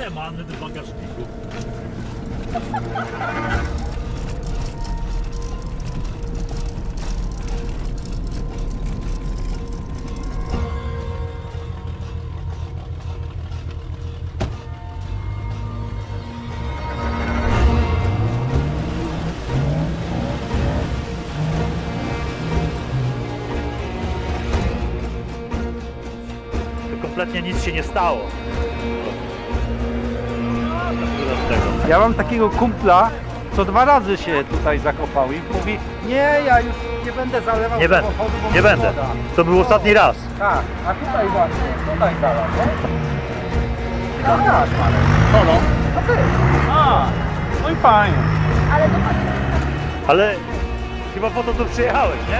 Ile mamy do bagażniku? kompletnie nic się nie stało. Tego. Ja mam takiego kumpla, co dwa razy się tutaj zakopał i mówi, nie, ja już nie będę zalewał Nie będę, samochodu, bo nie mi będę. woda. To był ostatni raz. Tak, a tutaj właśnie, tutaj zalał, nie? No tak, Marek. No, no. No ty. A, no i fajnie. Ale chyba po to tu przyjechałeś, nie?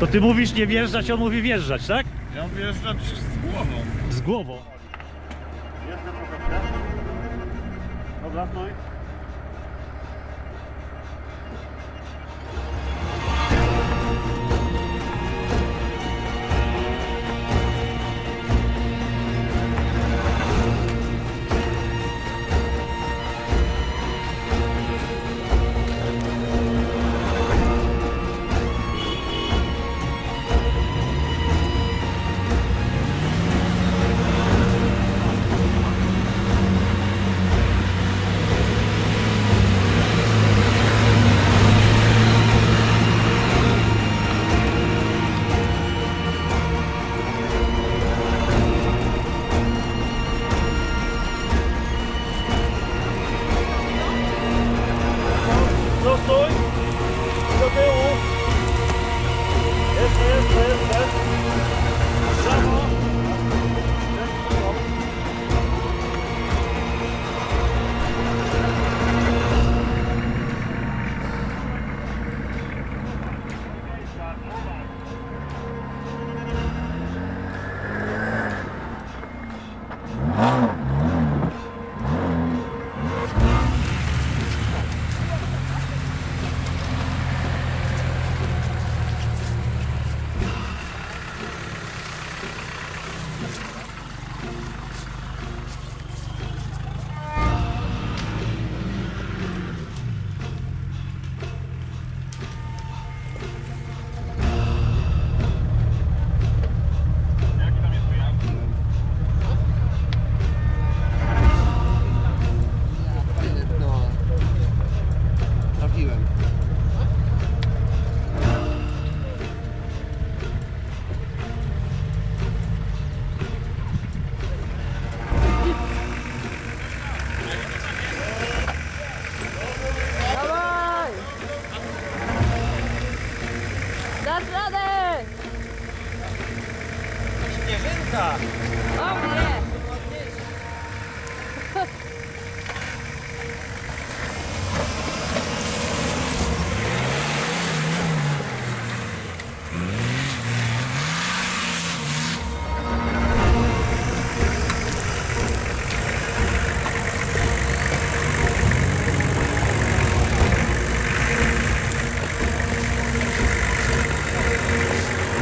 To ty mówisz nie wjeżdżać, on mówi wjeżdżać, tak? Ja wjeżdżać z głową. Z głową. Trochę. Dobra, stój. Caraca! Vamos, oh.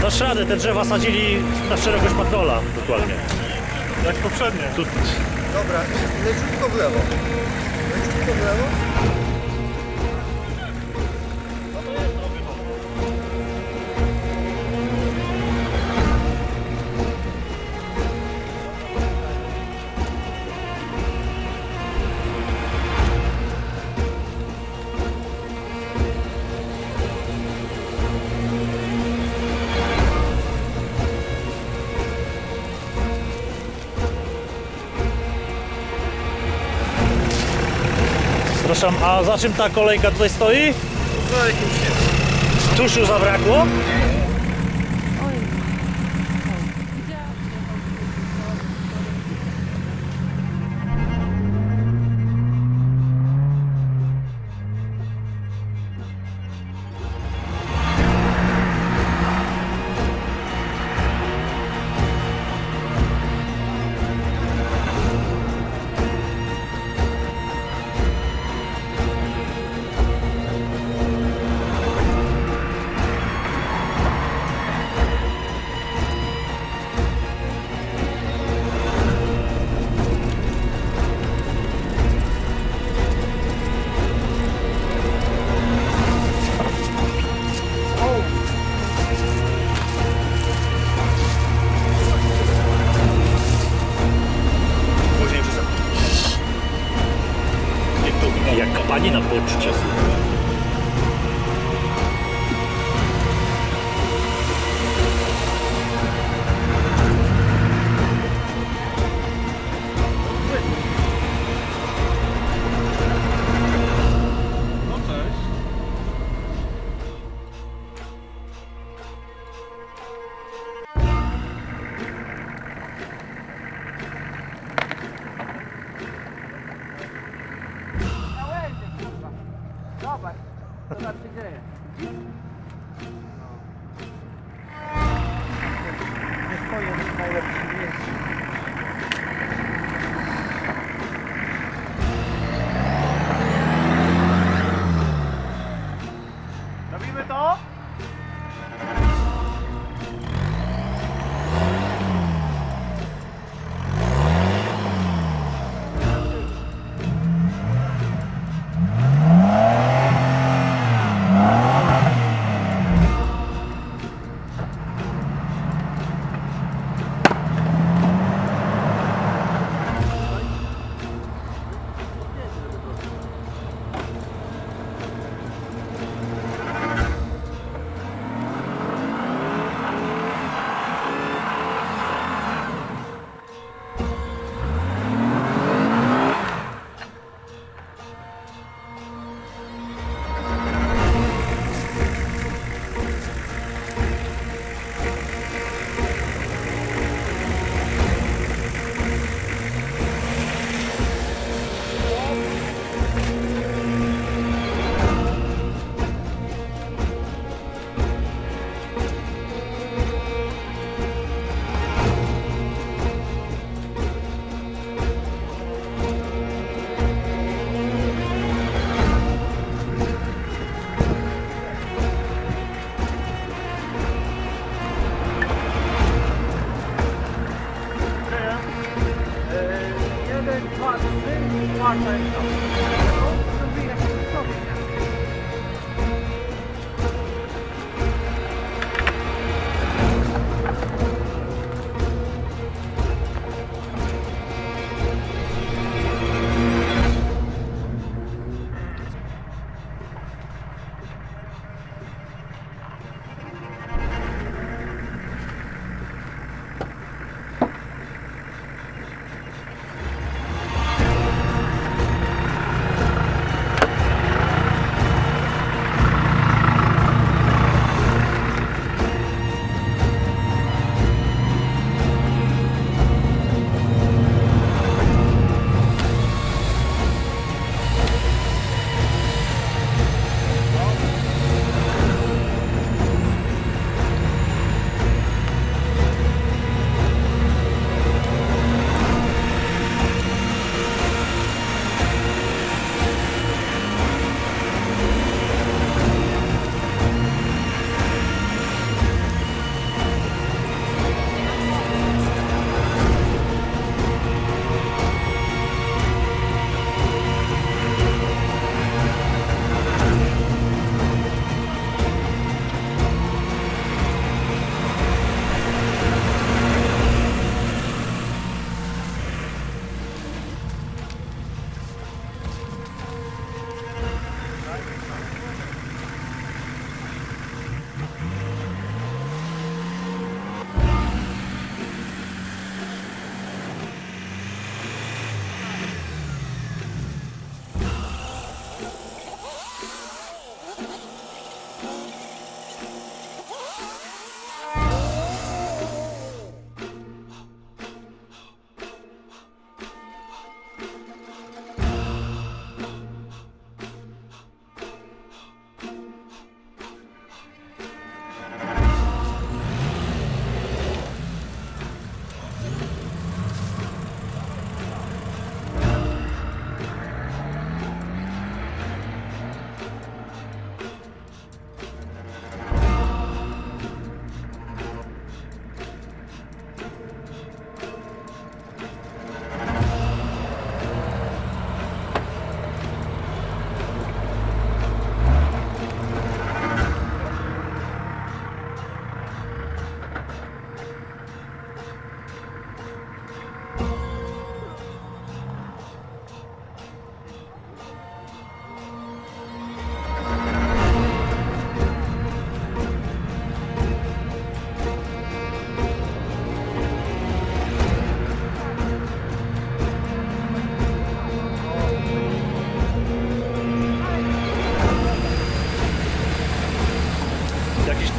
Dasz radę, te drzewa sadzili na szerokość patrola dokładnie. Jak poprzednie. Tu, Dobra, leciutko w lewo. Leciutko w lewo. Przepraszam, a za czym ta kolejka tutaj stoi? No jakimś. Tuszu zabrakło? Zobacz, co tam się dzieje. Nie stoję w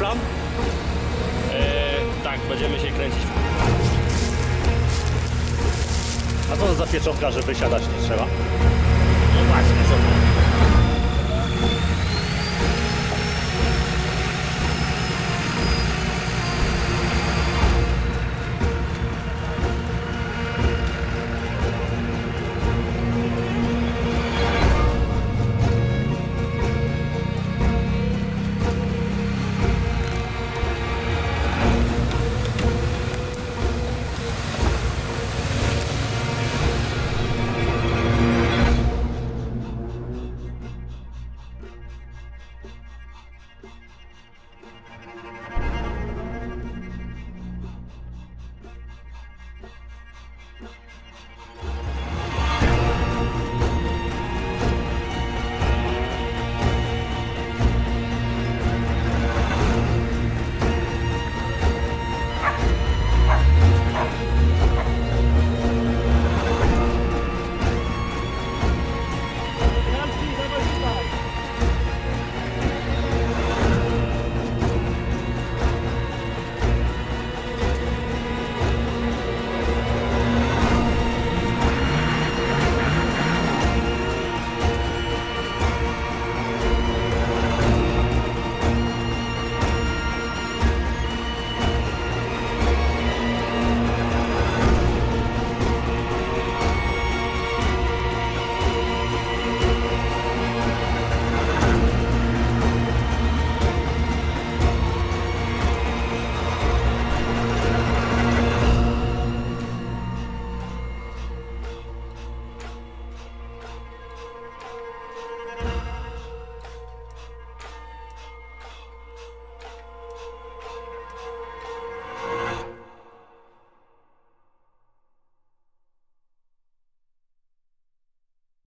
tam? Eee, tak, będziemy się kręcić. A co to za pieczątka, że wysiadać nie trzeba? No właśnie.